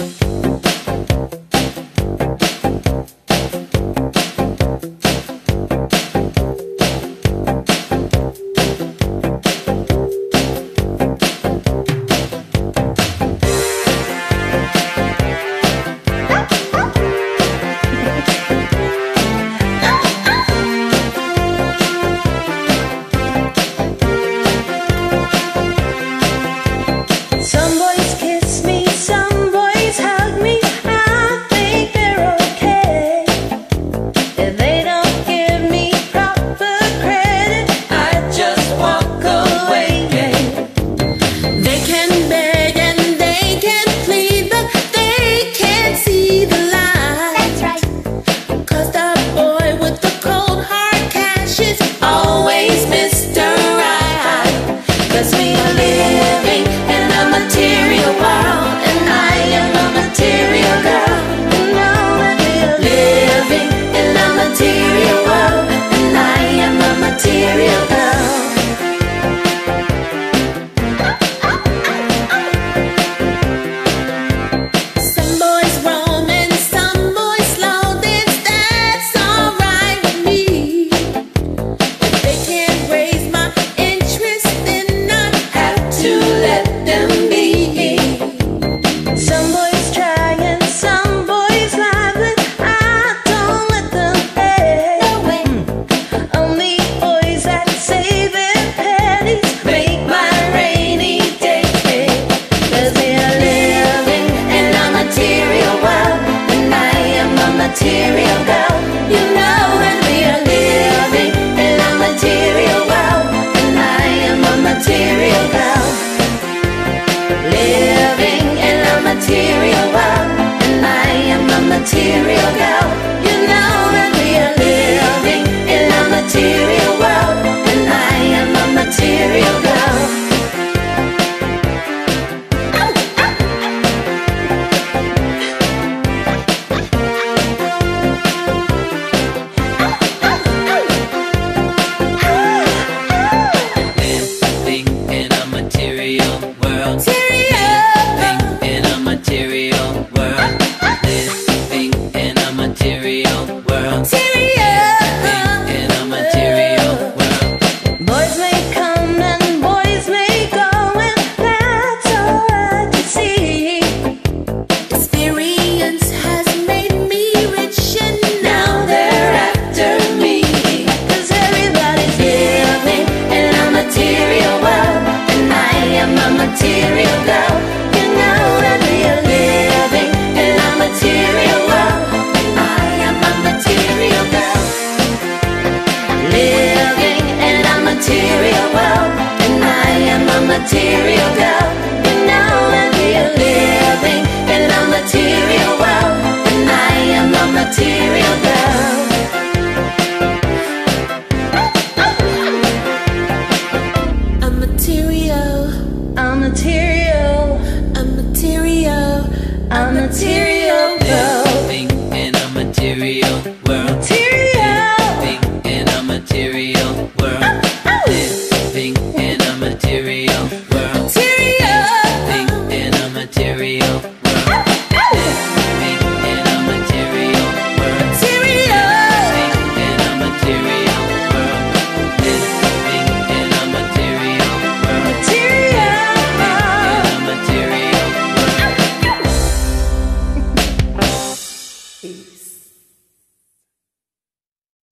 Bye. tears. material girl. You know that we are living in a material world. I am a material girl. Living in a material world. And I am a material girl. I'm a tear.